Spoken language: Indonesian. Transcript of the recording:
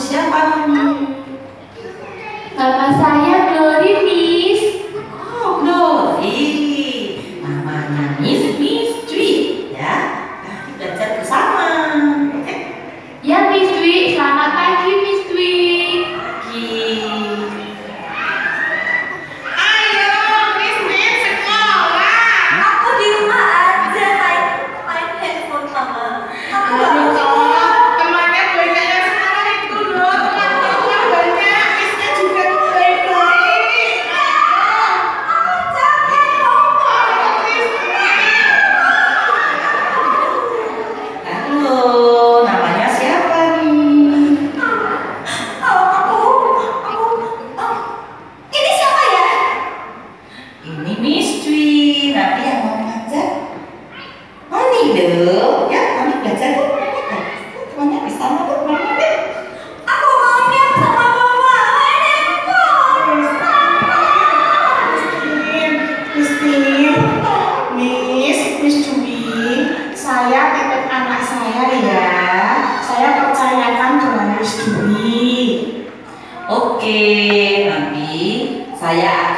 siapa nih? Nama saya Oke, nanti saya akan